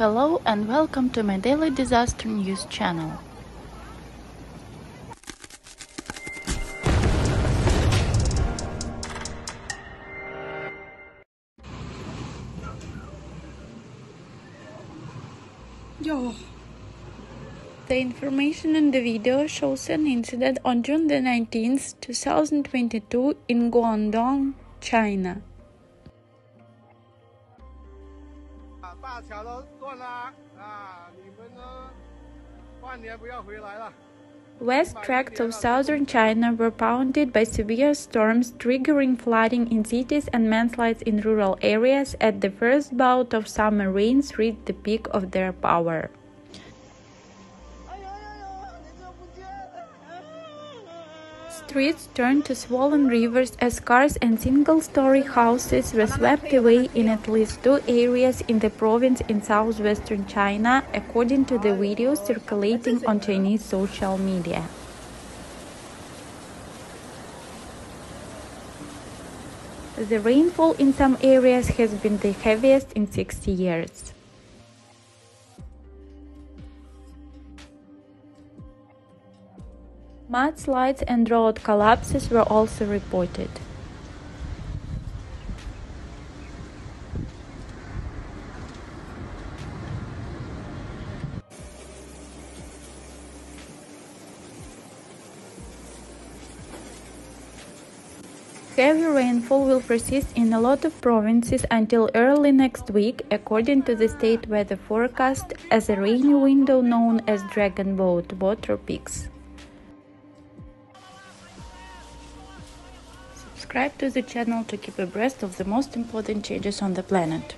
Hello and welcome to my daily disaster news channel. Yo. The information in the video shows an incident on June the 19th, 2022 in Guangdong, China. 大桥都断了啊！你们呢？半年不要回来了。 West tracts of southern China were pounded by severe storms, triggering flooding in cities and landslides in rural areas as the first bout of summer rains reached the peak of their power. Streets turned to swollen rivers as cars and single story houses were swept away in at least two areas in the province in southwestern China, according to the videos circulating on Chinese social media. The rainfall in some areas has been the heaviest in 60 years. Mudslides and road collapses were also reported. Heavy rainfall will persist in a lot of provinces until early next week, according to the state weather forecast, as a rainy window known as Dragon Boat water peaks. Subscribe to the channel to keep abreast of the most important changes on the planet.